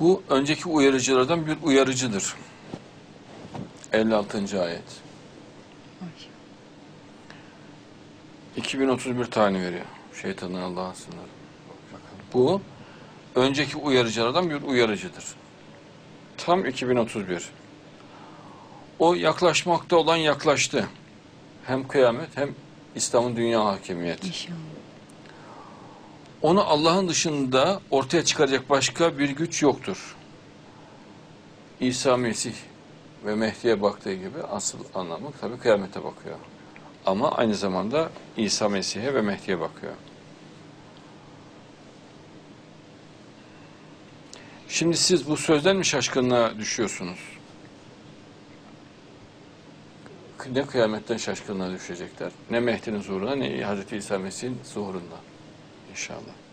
Bu önceki uyarıcılardan bir uyarıcıdır. 56. ayet. 2031 tane veriyor. Şeytanın Allah'ın sınırı. Bu önceki uyarıcılardan bir uyarıcıdır. Tam 2031. O yaklaşmakta olan yaklaştı. Hem kıyamet hem İslam'ın dünya hakimiyeti. İnşallah. Onu Allah'ın dışında ortaya çıkaracak başka bir güç yoktur. İsa Mesih ve Mehdi'ye baktığı gibi asıl anlamı tabii kıyamete bakıyor. Ama aynı zamanda İsa Mesih'e ve Mehdi'ye bakıyor. Şimdi siz bu sözden mi şaşkınlığa düşüyorsunuz? Ne kıyametten şaşkınlığa düşecekler, ne Mehdi'nin zuhuruna, ne Hz. İsa Mesih'in zuhurundan. İnşallah.